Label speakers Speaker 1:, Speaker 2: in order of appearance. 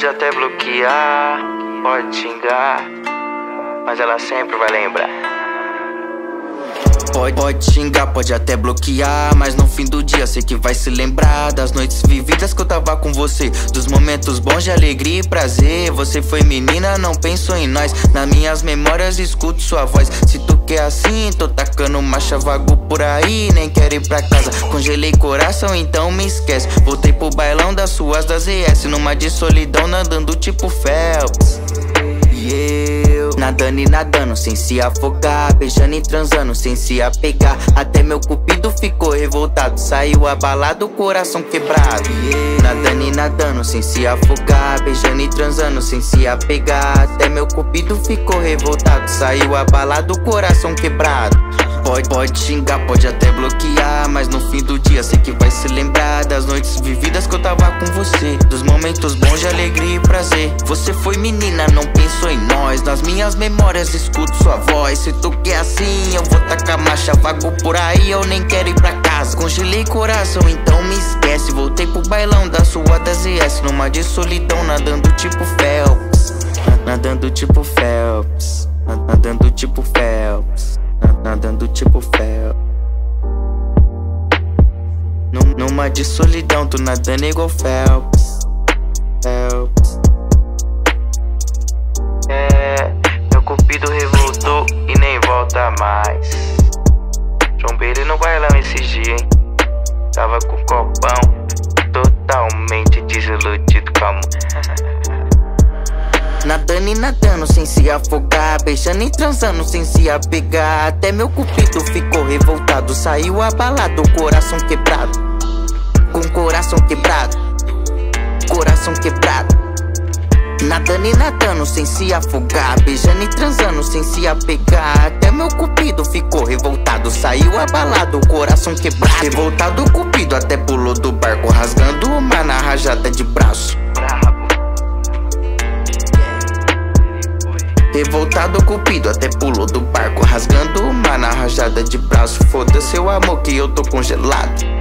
Speaker 1: Pode até bloquear, pode xingar, mas ela sempre vai lembrar.
Speaker 2: Pode, pode xingar, pode até bloquear Mas no fim do dia sei que vai se lembrar Das noites vividas que eu tava com você. Dos momentos bons de alegria e prazer Você foi menina, não pensou em nós. Nas minhas memórias escuto sua voz. Se tu quer assim, tô tacando marcha vago por aí Nem quero ir pra casa. Congelei coração, então me esquece. Voltei pro bailão das suas das ES Numa de solidão, nadando tipo Phelps Nadando e nadando sem se afogar Beijando e transando sem se apegar. Até meu cupido ficou revoltado Saiu abalado, coração quebrado. Nadando e nadando sem se afogar Beijando e transando sem se apegar. Até meu cupido ficou revoltado Saiu abalado, coração quebrado Pode, pode xingar, pode até bloquear Mas no fim do dia sei que vai se lembrar Das noites vividas que eu tava com você. Dos momentos bons de alegria e prazer. Você foi menina, não pensou em nós. Nas minhas memórias escuto sua voz. Se tu quer assim, eu vou tacar marcha Vago por aí, eu nem quero ir pra casa. Congelei coração, então me esquece. Voltei pro bailão da sua ES Numa de solidão, nadando tipo Phelps. Nadando tipo Phelps. Nadando tipo Phelps nadando tipo fel. Numa de solidão, tô nadando igual Phelps. Phelps.
Speaker 1: É, meu cupido revoltou e nem volta mais. Trombei no bailão esses dias, hein? Tava com copão, totalmente desiludido com a
Speaker 2: Nadando e nadando sem se afogar Beijando e transando sem se apegar. Até meu cupido ficou revoltado Saiu abalado, coração quebrado. Com coração quebrado Coração quebrado. Nadando e nadando sem se afogar Beijando e transando sem se apegar. Até meu cupido ficou revoltado Saiu abalado, coração quebrado. Revoltado cupido até pulou do barco Rasgando uma na rajada de Revoltado, cupido, até pulou do barco Rasgando uma na rajada de braço. Foda seu amor que eu tô congelado